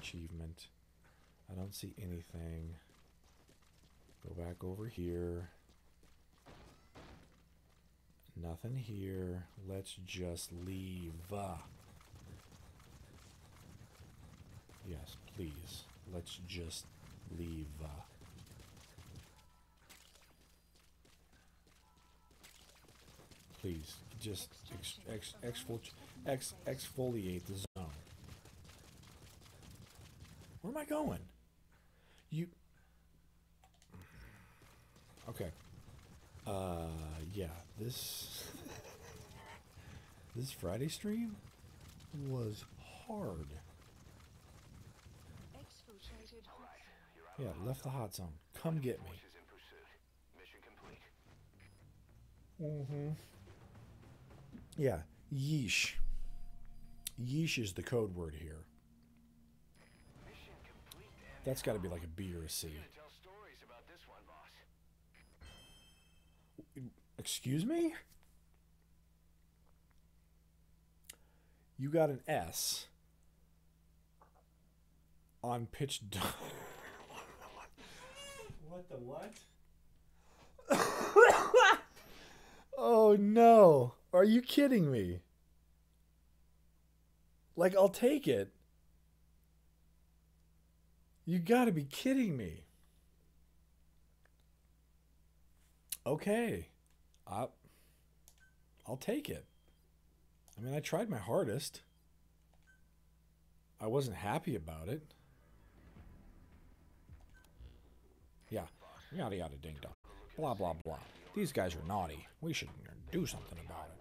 achievement. I don't see anything. Go back over here. Nothing here. Let's just leave. Yes, please. Let's just leave. Please, just ex, ex, exfol, ex, exfoliate the zone. Where am I going? You. Okay. Uh, yeah, this. this Friday stream was hard. Exfiltrated hot Yeah, left the hot zone. Come get me. Forces in pursuit. Mission complete. Mm-hmm. Yeah, yeesh. Yeesh is the code word here. Mission complete, damn. That's got to be like a B or a C. Tell stories about this one, boss. Excuse me? You got an S on pitch. what the what? oh no. Are you kidding me? Like, I'll take it. You gotta be kidding me. Okay. I, I'll take it. I mean, I tried my hardest. I wasn't happy about it. Yeah, yada yada ding dong. Blah blah blah. These guys are naughty. We should do something about it.